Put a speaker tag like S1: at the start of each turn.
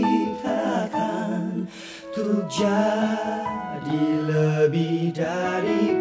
S1: ciptakan Untuk jadi lebih dari